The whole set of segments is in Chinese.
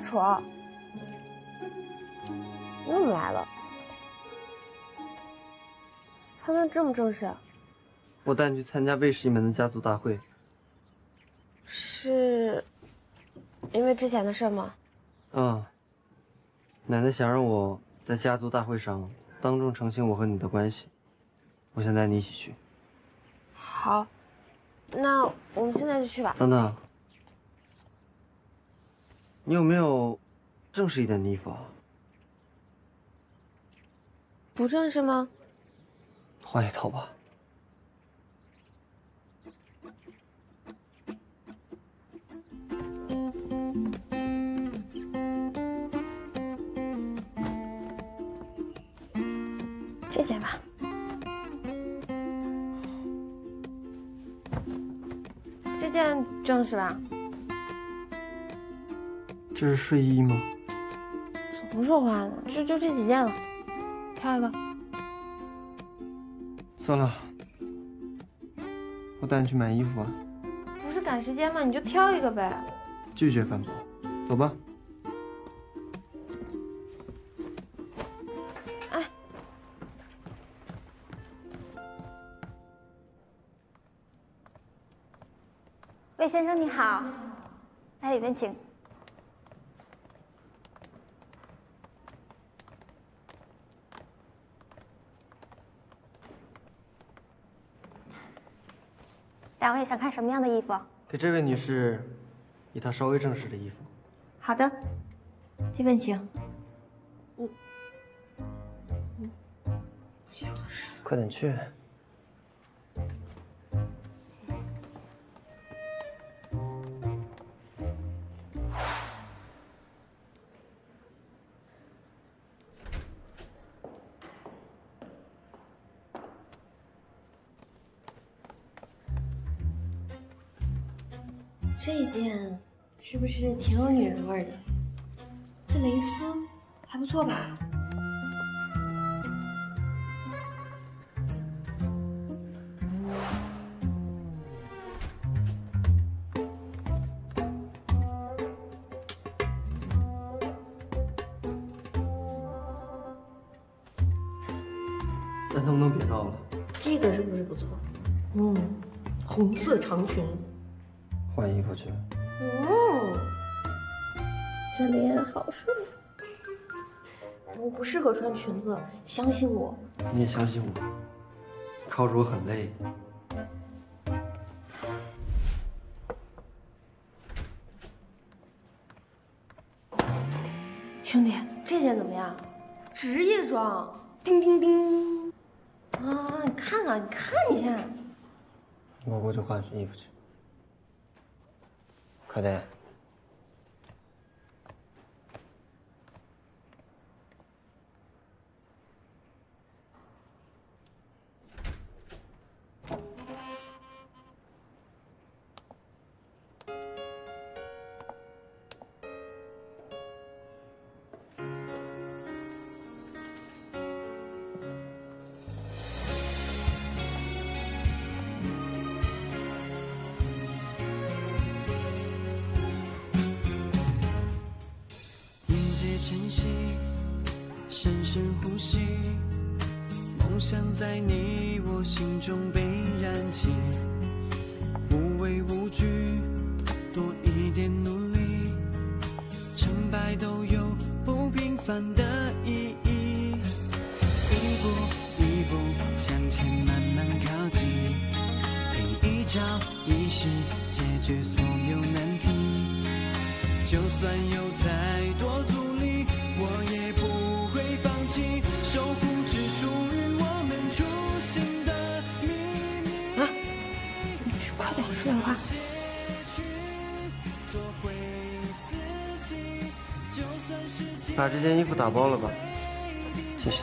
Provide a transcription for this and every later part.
楚。你怎么来了？穿的这么正式。我带你去参加魏氏一门的家族大会。是，因为之前的事吗？嗯。奶奶想让我在家族大会上当众澄清我和你的关系，我想带你一起去。好，那我们现在就去吧。等等，你有没有正式一点的衣服啊？不正式吗？换一套吧。这件吧。这件正式吧？这是睡衣吗？怎么说话呢？就就这几件了。挑一个，算了，我带你去买衣服吧。不是赶时间吗？你就挑一个呗。拒绝反驳，走吧。哎，魏先生你好，来里边请。两位想看什么样的衣服？给这位女士一套稍微正式的衣服。好的，这边请。嗯，快点去。这件是不是挺有女人味的？这蕾丝还不错吧？那能不能别闹了？这个是不是不错？嗯，红色长裙。换衣服去。嗯，这里好舒服。我不适合穿裙子，相信我。你也相信我，靠着我很累。兄弟，这件怎么样？职业装，叮叮叮。啊，你看啊，你看一下。我过去换衣服去。快点！晨深深呼吸，梦想在你我心中被燃起，无畏无惧，多一点努力，成败都有不平凡的意义，一步一步向前慢慢靠近，凭一招一式解决所有难题，就算有再多阻力。我也不把这件衣服打包了吧，谢谢。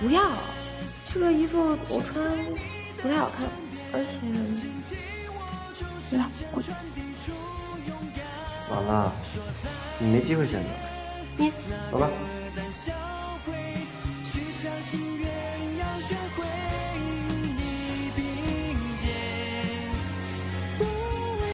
不要，这个衣服我穿不太好看，而且，来过去。完了，你没机会选择。你走吧。